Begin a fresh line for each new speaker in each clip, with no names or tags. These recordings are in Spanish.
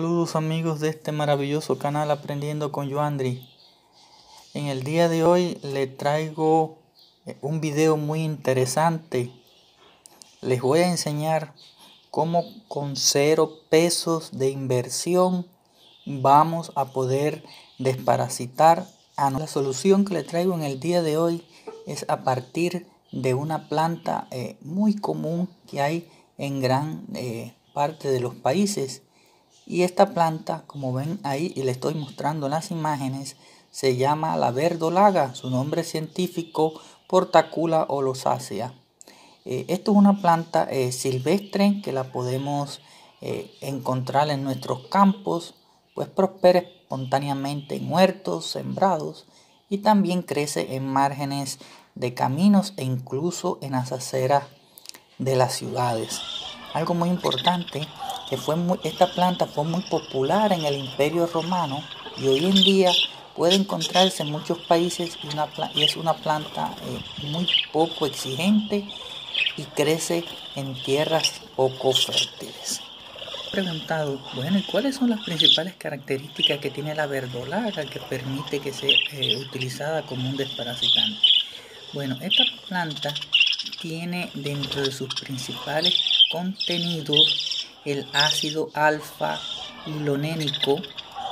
Saludos amigos de este maravilloso canal Aprendiendo con Yoandri. En el día de hoy le traigo eh, un video muy interesante. Les voy a enseñar cómo con cero pesos de inversión vamos a poder desparasitar a La solución que le traigo en el día de hoy es a partir de una planta eh, muy común que hay en gran eh, parte de los países y esta planta, como ven ahí y le estoy mostrando las imágenes, se llama la verdolaga, su nombre científico Portacula olosácea. Eh, esto es una planta eh, silvestre que la podemos eh, encontrar en nuestros campos, pues prospera espontáneamente en huertos, sembrados y también crece en márgenes de caminos e incluso en las aceras de las ciudades. Algo muy importante que fue esta planta fue muy popular en el Imperio Romano y hoy en día puede encontrarse en muchos países y, es una planta eh, muy poco exigente y crece en tierras poco fértiles. Preguntado, bueno, ¿y cuáles son las principales características que tiene la verdolaga que permite que sea eh, utilizada como un desparasitante? Bueno, esta planta tiene dentro de sus principales contenidos el ácido alfa hilonénico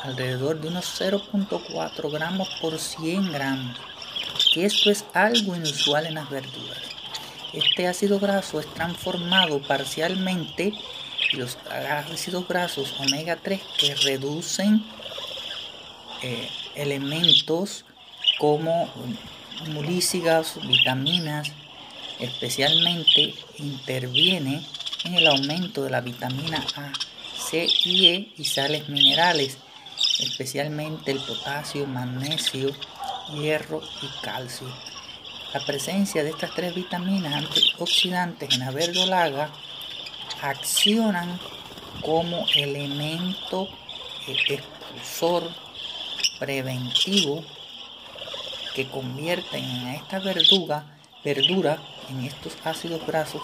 alrededor de unos 0.4 gramos por 100 gramos, esto es algo inusual en las verduras. Este ácido graso es transformado parcialmente y los ácidos grasos omega 3 que reducen eh, elementos como mulícigas, vitaminas, especialmente interviene en el aumento de la vitamina A, C y E y sales minerales, especialmente el potasio, magnesio, hierro y calcio. La presencia de estas tres vitaminas antioxidantes en la verdolaga accionan como elemento expulsor preventivo que convierten a esta verduga, verdura en estos ácidos grasos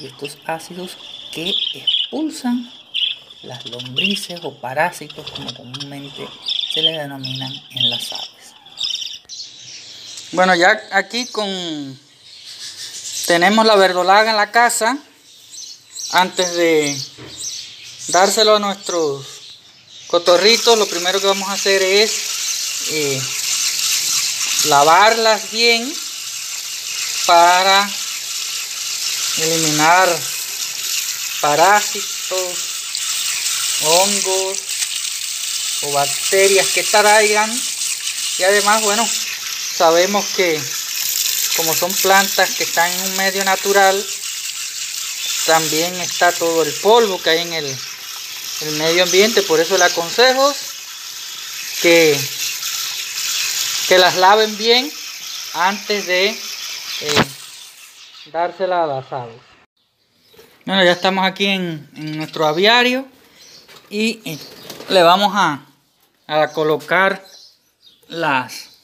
y estos ácidos que expulsan las lombrices o parásitos como comúnmente se le denominan en las aves. Bueno, ya aquí con tenemos la verdolaga en la casa. Antes de dárselo a nuestros cotorritos, lo primero que vamos a hacer es eh, lavarlas bien para eliminar parásitos, hongos o bacterias que traigan. Y además, bueno, sabemos que como son plantas que están en un medio natural, también está todo el polvo que hay en el, medio ambiente. Por eso le aconsejo que, que las laven bien antes de eh, dársela a las aves. Bueno, ya estamos aquí en, nuestro aviario y, le vamos a, a colocar las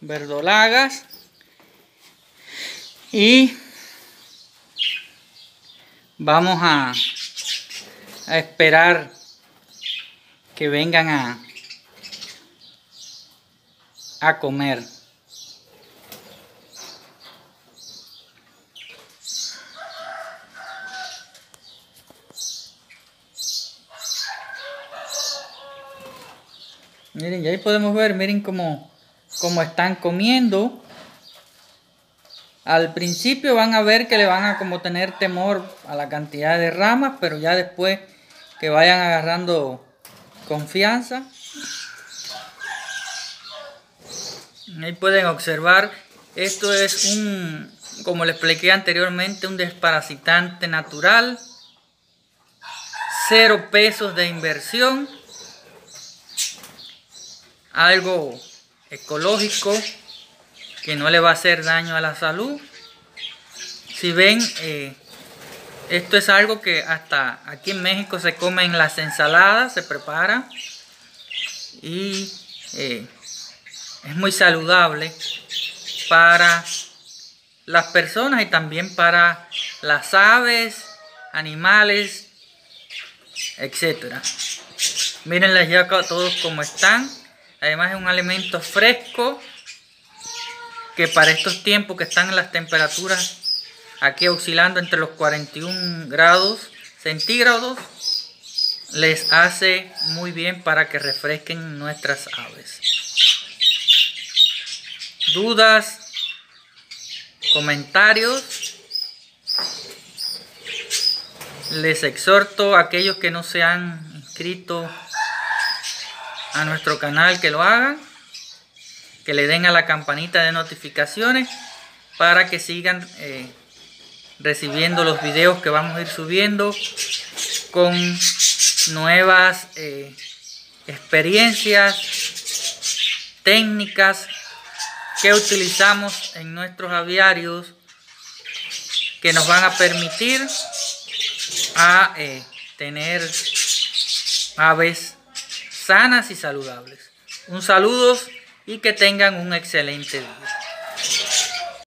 verdolagas y vamos a, a esperar que vengan a, a comer. Miren, y ahí podemos ver, miren cómo, cómo están comiendo. Al principio van a ver que le van a como tener temor a la cantidad de ramas, pero ya después que vayan agarrando confianza. Ahí pueden observar, esto es un, como les expliqué anteriormente, un desparasitante natural. Cero pesos de inversión algo ecológico que no le va a hacer daño a la salud. Si ven, eh, esto es algo que hasta aquí en México se come en las ensaladas, se prepara y eh, es muy saludable para las personas y también para las aves animales, etc. Mírenlas ya todos como están. Además es un alimento fresco que para estos tiempos que están las temperaturas aquí oscilando entre los 41 grados centígrados les hace muy bien para que refresquen nuestras aves. Dudas, comentarios. Les exhorto a aquellos que no se han inscrito a nuestro canal que lo hagan, que le den a la campanita de notificaciones para que sigan eh, recibiendo los videos que vamos a ir subiendo con nuevas eh, experiencias, técnicas que utilizamos en nuestros aviarios que nos van a permitir a eh, tener aves sanas y saludables. Un saludo y que tengan un excelente día.